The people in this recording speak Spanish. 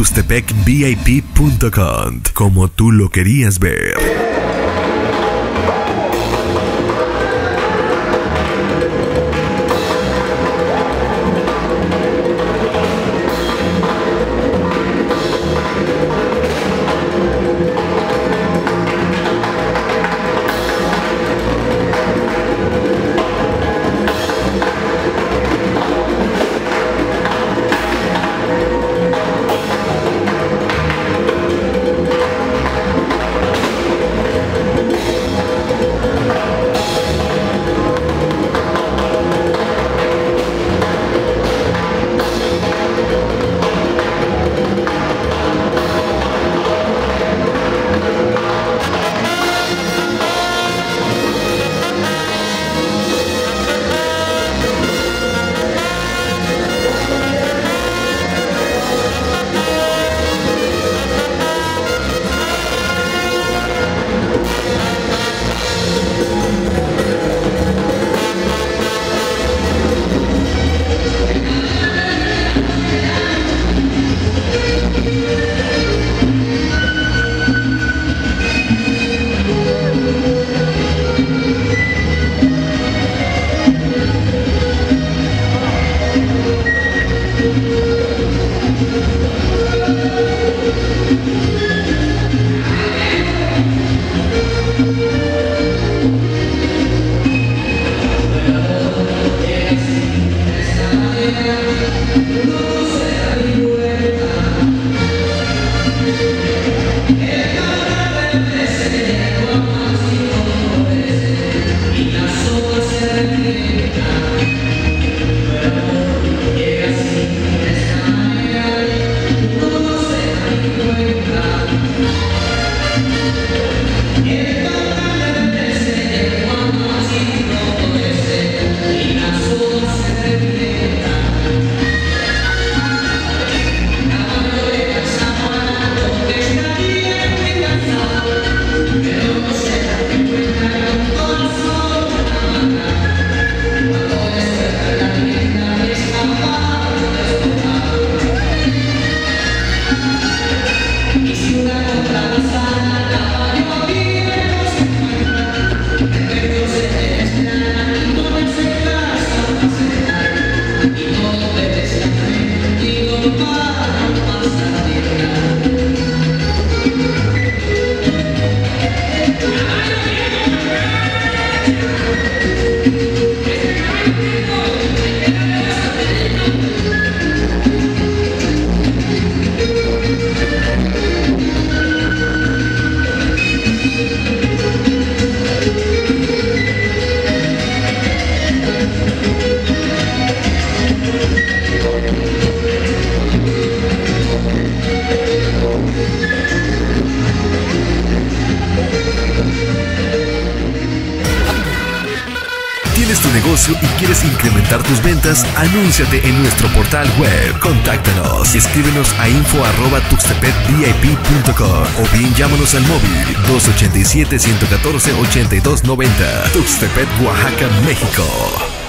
tuxtepecvip.com, como tú lo querías ver. Y quieres incrementar tus ventas, anúnciate en nuestro portal web. Contáctanos escríbenos a info@tuxtepetvip.com o bien llámanos al móvil 287 114 8290. Tuxtepet, Oaxaca, México.